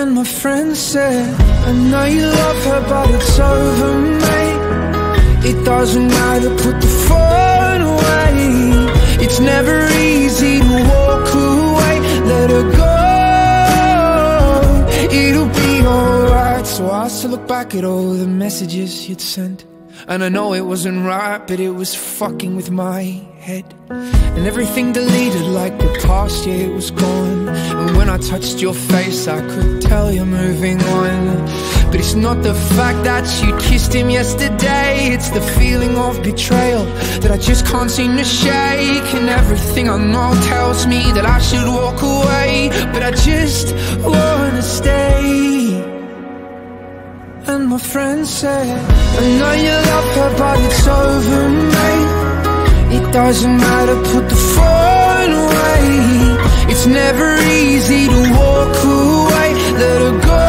And my friend said, I know you love her, but it's over, mate. It doesn't matter, put the phone away. It's never easy to walk away. Let her go. It'll be alright. So I to look back at all the messages you'd sent. And I know it wasn't right, but it was fucking with my head. And everything deleted like the past, year was gone. And when I touched your face, I could tell you're moving on. But it's not the fact that you kissed him yesterday, it's the feeling of betrayal that I just can't seem to shake. And everything I know tells me that I should walk away, but I just wanna stay. And my friend said, I know you love her, but it's over, mate. It doesn't matter, put the phone away. It's never easy to walk away. Let her go.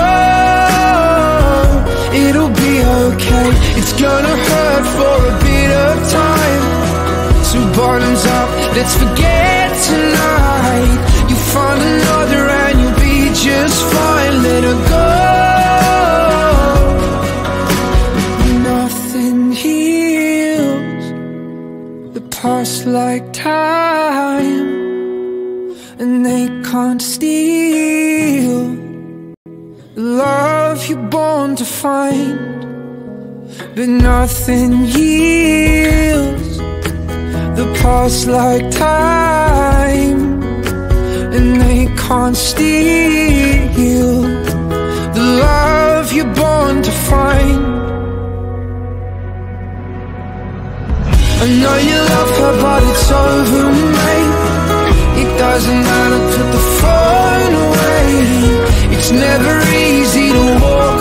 It'll be okay. It's gonna hurt for a bit of time. So bottoms up, let's forget nothing heals the past like time, and they can't steal the love you're born to find. I know you love her, but it's over, mate. It doesn't matter, put the phone away. It's never easy to walk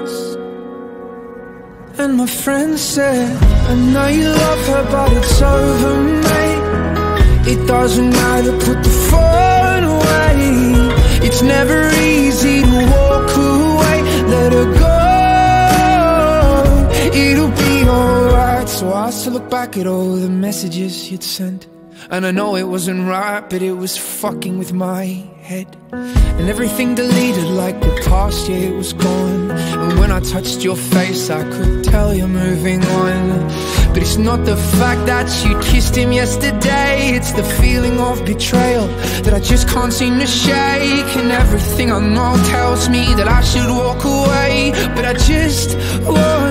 And my friend said, I know you love her, but it's over, mate. It doesn't matter, put the phone away. It's never easy to walk away. Let her go. It'll be alright. So I to look back at all the messages you'd sent. And I know it wasn't right, but it was fucking with my head. And everything deleted like the past, yeah, it was gone. And when I touched your face, I could tell you're moving on. But it's not the fact that you kissed him yesterday, it's the feeling of betrayal that I just can't seem to shake. And everything I know tells me that I should walk away, but I just wanna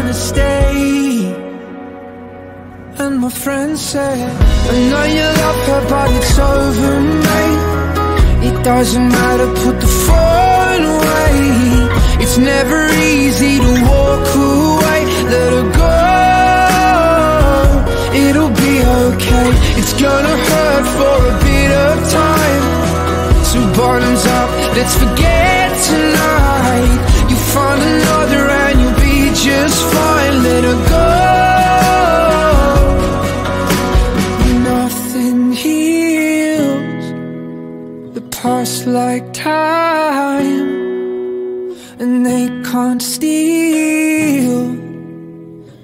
my friend said, I know you love her, but it's over, mate. It doesn't matter, put the phone away. It's never easy to walk away. Let her go. It'll be okay. It's gonna hurt for a bit of time. So bottoms up, let's forget tonight. You find another and you'll be just fine. Let her go. Like time And they can't steal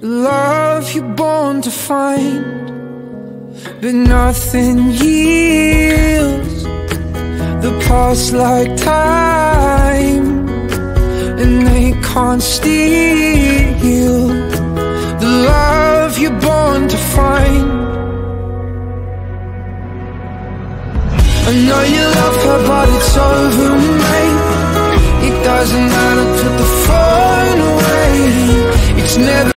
The love you're born to find. But nothing yields The past like time And they can't steal The love you're born to find I know you love her but it's over mate. It doesn't matter, put the phone away. It's never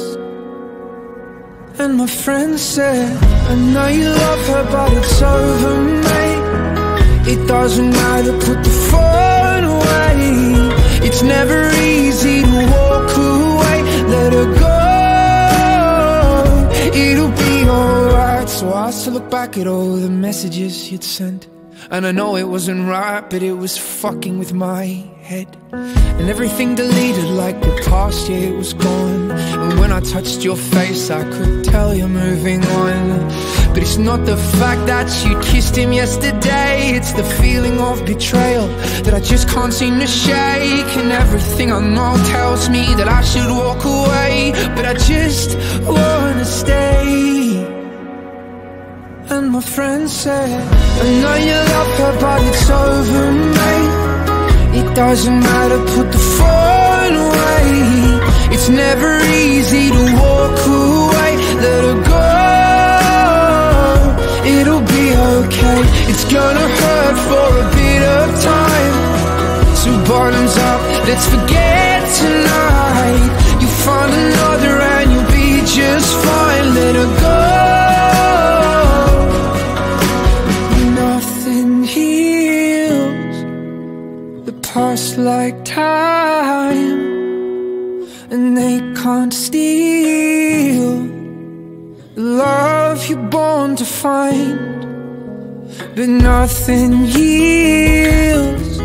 And my friend said I know you love her but it's over mate It doesn't matter, put the phone away. It's never easy to walk away Let her go. It'll be alright. So I still look back at all the messages you'd sent. And I know it wasn't right But it was fucking with my head. And everything deleted like the past year was gone. And when I touched your face I could tell you're moving on. But it's not the fact that you kissed him yesterday. It's the feeling of betrayal That I just can't seem to shake. And everything I know tells me that I should walk away. But I just wanna stay. And my friend said I know you love her but it's over mate It doesn't matter, put the phone away. It's never easy to walk away. Let her go. It'll be okay. It's gonna hurt for a bit of time. So bottoms up, let's forget tonight. You find another and you'll be just fine nothing yields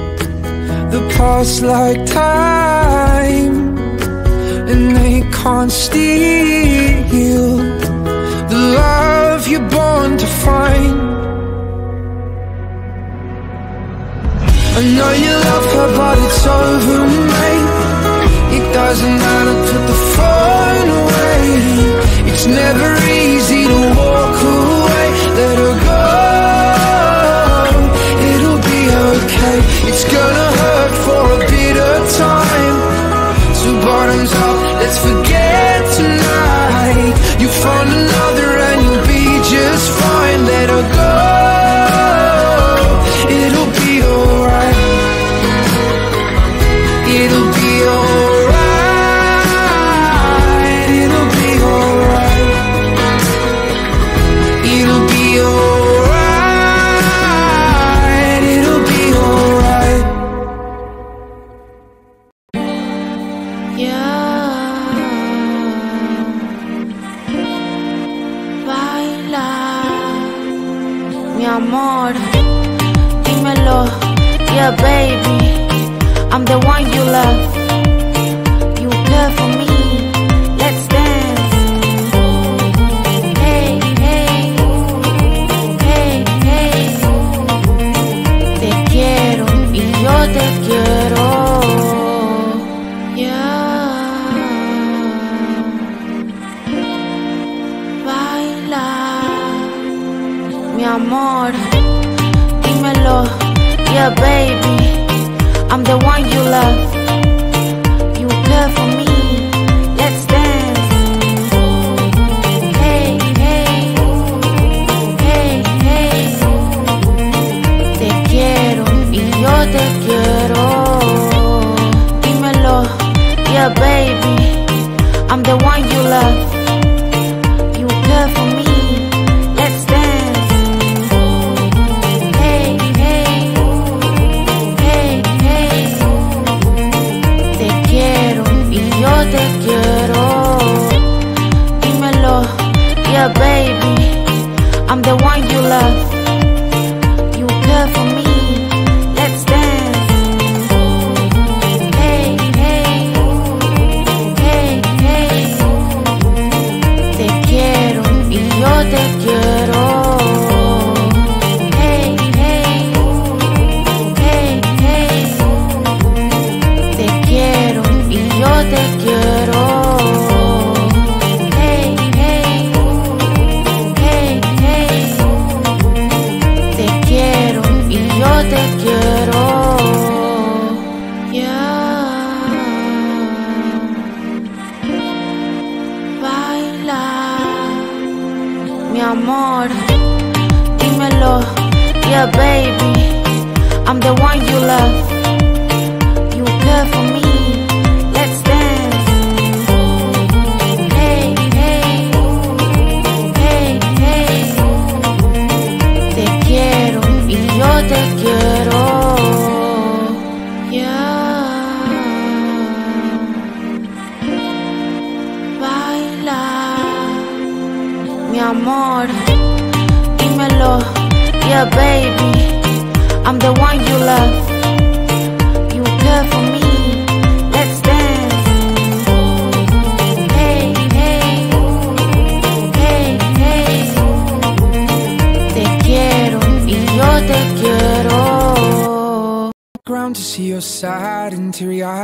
the past like time, and they can't steal the love you're born to find. I know you love her, but it's over, mate. It doesn't matter, put the phone amor, dímelo, yeah baby, I'm the one you love. You care for me, let's dance. Hey, hey, hey, hey. Te quiero y yo te quiero. Baby, I'm the one you love.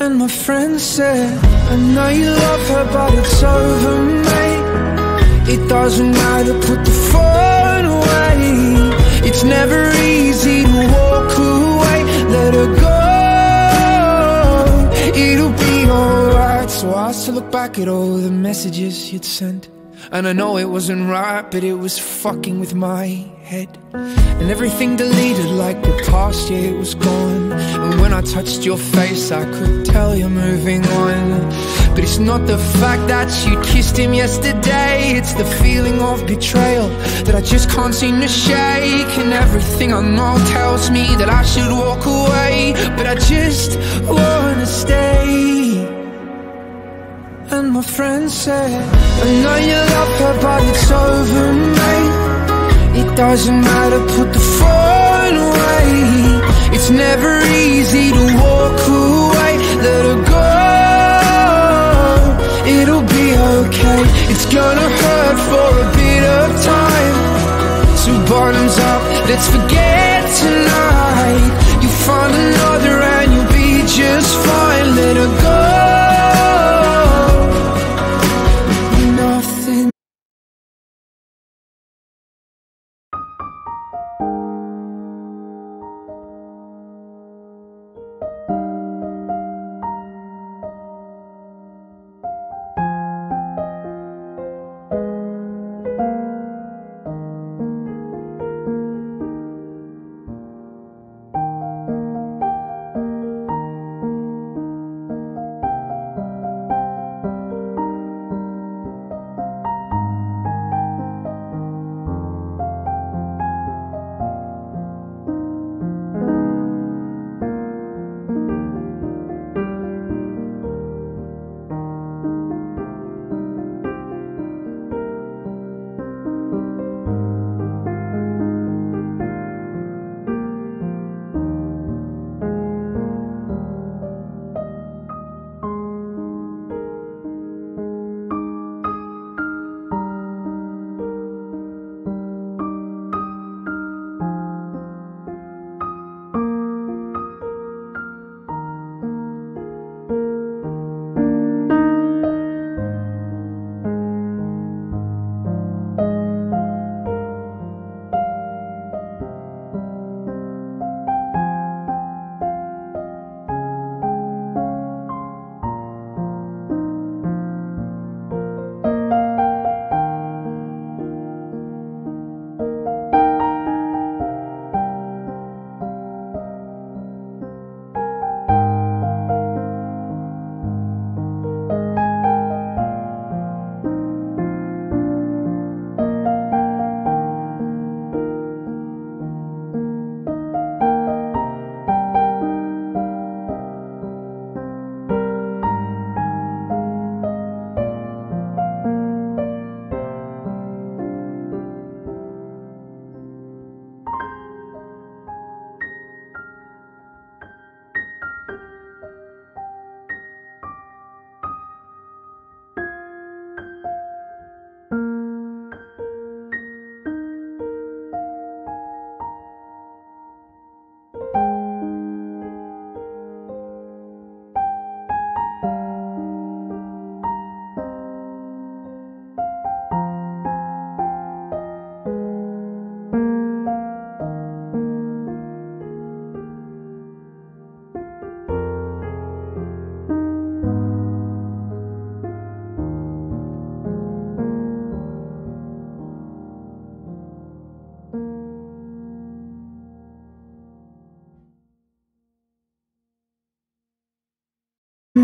And my friend said, I know you love her, but it's over, mate. It doesn't matter, put the phone away. It's never easy to walk away, let her go. It'll be alright. So I still look back at all the messages you'd sent. And I know it wasn't right, but it was fucking with my head. And everything deleted like the past year it was gone. And when I touched your face, I could tell you're moving on. But it's not the fact that you kissed him yesterday, it's the feeling of betrayal that I just can't seem to shake. And everything I know tells me that I should walk away, but I just wanna stay. And my friend said, I know you love her, but it's over, mate. It doesn't matter, put the phone away. It's never easy to walk away, let her go. It'll be okay, it's gonna hurt for a bit of time. So bottoms up, let's forget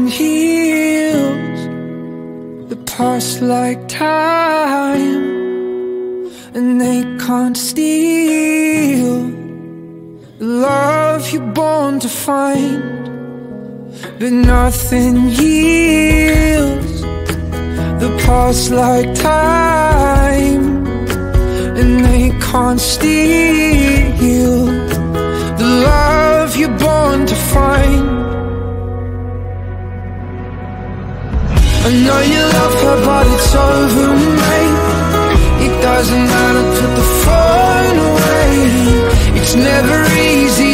heals the past like time, and they can't steal the love you're born to find. But nothing heals the past like time, and they can't steal know you love her, but it's over, mate. It doesn't matter, put the phone away. It's never easy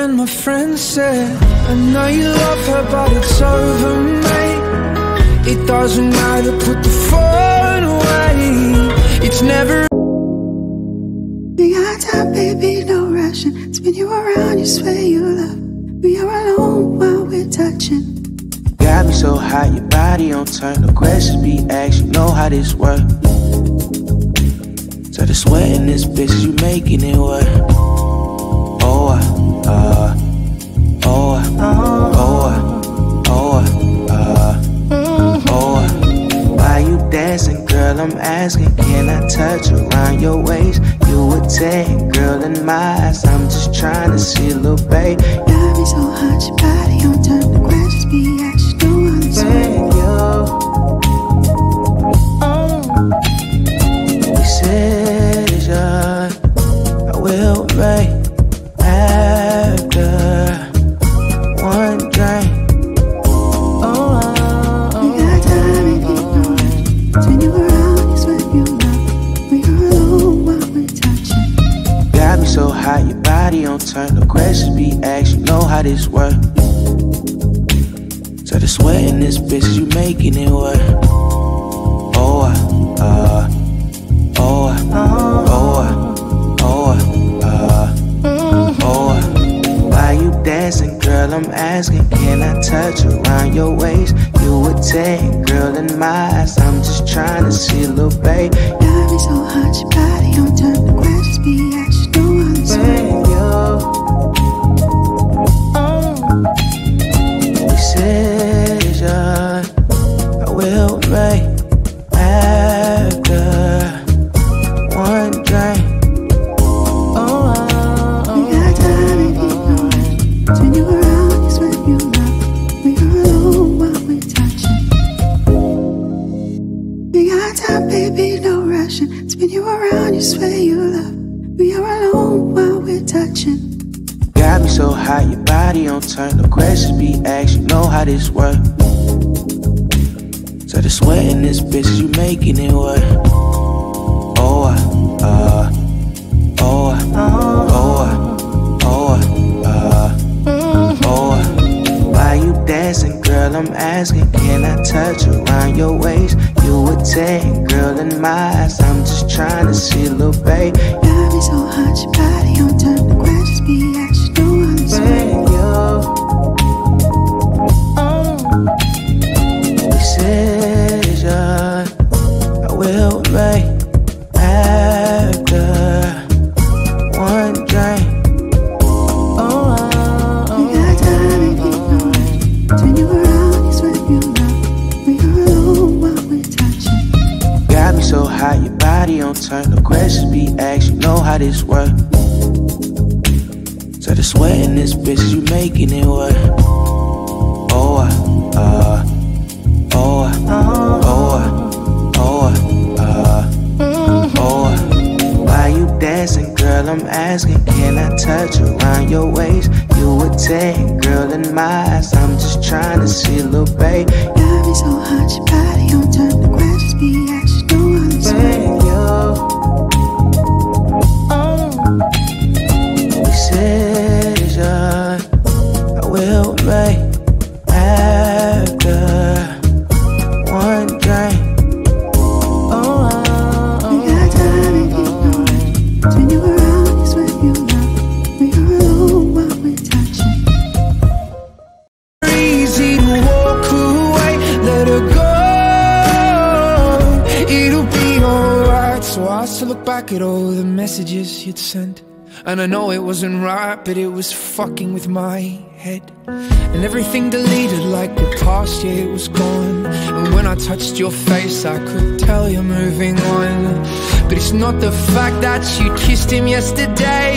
And my friend said, I know you love her, but it's over, mate. It doesn't matter, put the phone away. It's never We got time, baby, no rushing. Spin you around, you swear you love. We are alone while we're touching. Got me so hot, your body on turn. No questions be asked, you know how this work. So the sweat in this bitch, you making it work. Oh, oh, oh, oh, uh, oh. Why you dancing, girl? I'm asking, can I touch around your waist? You a 10, girl, in my eyes. I'm just trying to see little babe. Got me so hot, your body on turn. The asking, can I touch around your waist? You a 10, girl, in my eyes. I'm just trying to see a little babe. Got me so hot, your body on turn. The questions be asked, you know how this body on turn. No questions be asked, you know how this work. So the sweat in this bitch, you making it work. Oh, uh, uh, oh, uh, oh, uh, oh, uh, oh. uh. Why you dancing, girl? I'm asking, can I touch around your waist? You a 10, girl, in my eyes. I'm just trying to see little babe. Got me so hot, your body on turn. The questions be asked, you know how this body's worth. So the sweat in this bitch, you making it work. Oh, uh, uh, oh, uh, oh, uh, oh, uh, oh. Why you dancing, girl? I'm asking, can I touch around your waist? You a 10, girl, in my eyes. I'm just trying to see, little babe. Got me so hot, your body on turn. The questions be asked, you'd sent. And I know it wasn't right, but it was fucking with my head. And everything deleted like the past, yeah, it was gone. And when I touched your face, I could tell you're moving on. But it's not the fact that you kissed him yesterday.